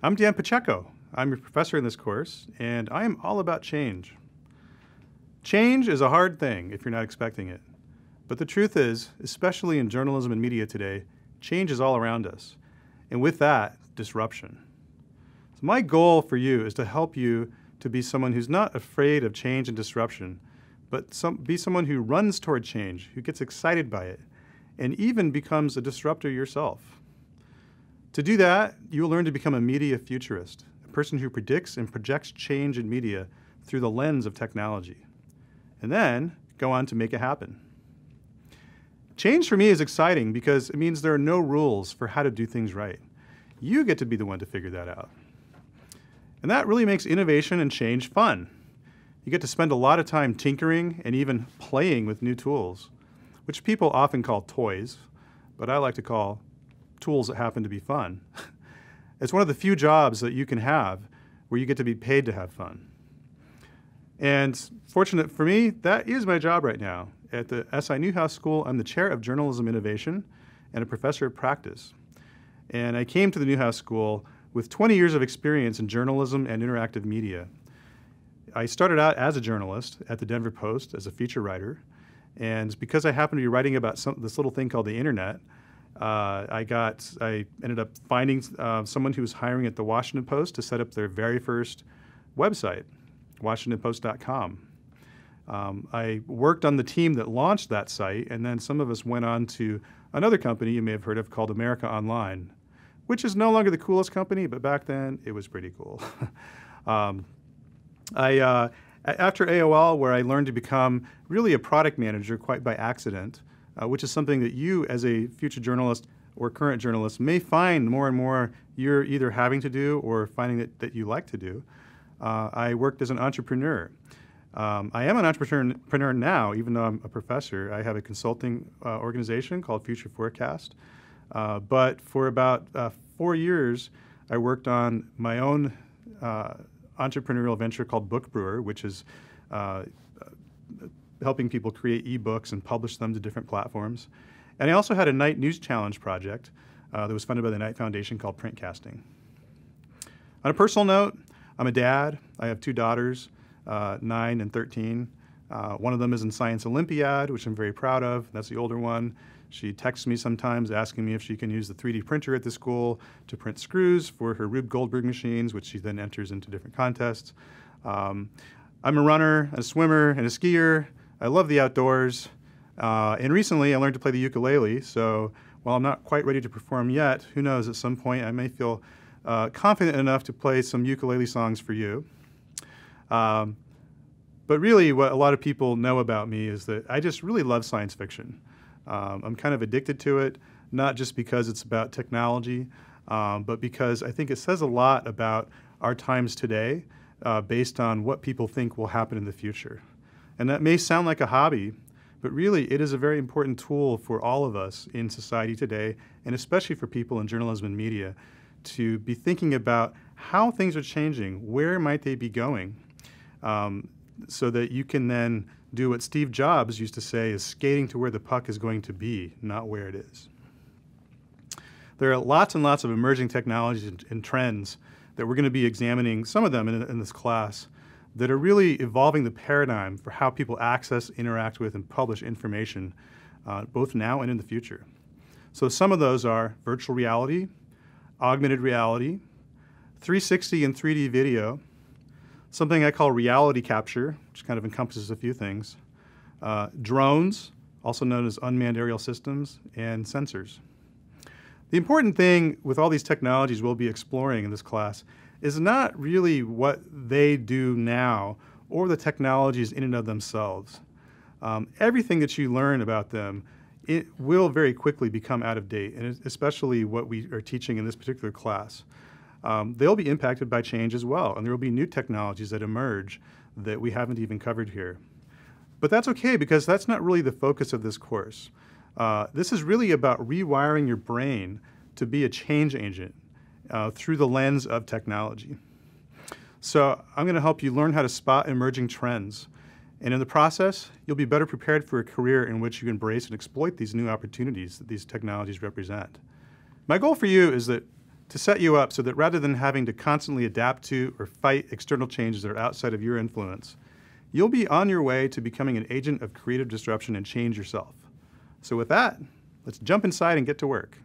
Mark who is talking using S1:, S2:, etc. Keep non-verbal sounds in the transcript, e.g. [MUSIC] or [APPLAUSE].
S1: I'm Dan Pacheco. I'm your professor in this course, and I am all about change. Change is a hard thing if you're not expecting it. But the truth is, especially in journalism and media today, change is all around us. And with that, disruption. So my goal for you is to help you to be someone who's not afraid of change and disruption, but some, be someone who runs toward change, who gets excited by it, and even becomes a disruptor yourself. To do that, you will learn to become a media futurist, a person who predicts and projects change in media through the lens of technology, and then go on to make it happen. Change for me is exciting because it means there are no rules for how to do things right. You get to be the one to figure that out. And that really makes innovation and change fun. You get to spend a lot of time tinkering and even playing with new tools, which people often call toys, but I like to call tools that happen to be fun. [LAUGHS] it's one of the few jobs that you can have where you get to be paid to have fun. And fortunate for me, that is my job right now. At the SI Newhouse School, I'm the chair of journalism innovation and a professor of practice. And I came to the Newhouse School with 20 years of experience in journalism and interactive media. I started out as a journalist at the Denver Post as a feature writer. And because I happened to be writing about some, this little thing called the internet, uh, I got I ended up finding uh, someone who was hiring at the Washington Post to set up their very first website, WashingtonPost.com. Um, I worked on the team that launched that site, and then some of us went on to another company you may have heard of called America Online, which is no longer the coolest company, but back then it was pretty cool. [LAUGHS] um, I, uh, after AOL, where I learned to become really a product manager quite by accident, uh, which is something that you, as a future journalist or current journalist, may find more and more you're either having to do or finding that, that you like to do. Uh, I worked as an entrepreneur. Um, I am an entrepreneur now, even though I'm a professor. I have a consulting uh, organization called Future Forecast. Uh, but for about uh, four years, I worked on my own uh, entrepreneurial venture called BookBrewer, which is uh, helping people create ebooks and publish them to different platforms. And I also had a Knight News Challenge project uh, that was funded by the Knight Foundation called Printcasting. On a personal note, I'm a dad. I have two daughters, uh, 9 and 13. Uh, one of them is in Science Olympiad, which I'm very proud of. That's the older one. She texts me sometimes asking me if she can use the 3D printer at the school to print screws for her Rube Goldberg machines, which she then enters into different contests. Um, I'm a runner, a swimmer, and a skier. I love the outdoors. Uh, and recently I learned to play the ukulele, so while I'm not quite ready to perform yet, who knows, at some point I may feel uh, confident enough to play some ukulele songs for you. Um, but really, what a lot of people know about me is that I just really love science fiction. Um, I'm kind of addicted to it, not just because it's about technology, um, but because I think it says a lot about our times today uh, based on what people think will happen in the future. And that may sound like a hobby, but really it is a very important tool for all of us in society today, and especially for people in journalism and media, to be thinking about how things are changing, where might they be going, um, so that you can then do what Steve Jobs used to say is skating to where the puck is going to be, not where it is. There are lots and lots of emerging technologies and, trends that we're going to be examining, some of them in, in this class, that are really evolving the paradigm for how people access, interact with, and publish information, uh, both now and in the future. So some of those are virtual reality, augmented reality, 360 and 3D video, something I call reality capture, which kind of encompasses a few things, uh, drones, also known as unmanned aerial systems, and sensors. The important thing with all these technologies we'll be exploring in this class is not really what they do now or the technologies in and of themselves. Um, everything that you learn about them it will very quickly become out of date, and especially what we are teaching in this particular class um, they'll be impacted by change as well, and there will be new technologies that emerge that we haven't even covered here. But that's okay because that's not really the focus of this course. Uh, this is really about rewiring your brain to be a change agent uh, through the lens of technology. So I'm going to help you learn how to spot emerging trends. And in the process, you'll be better prepared for a career in which you embrace and exploit these new opportunities that these technologies represent. My goal for you is that to set you up so that rather than having to constantly adapt to or fight external changes that are outside of your influence, you'll be on your way to becoming an agent of creative disruption and change yourself. So with that, let's jump inside and get to work.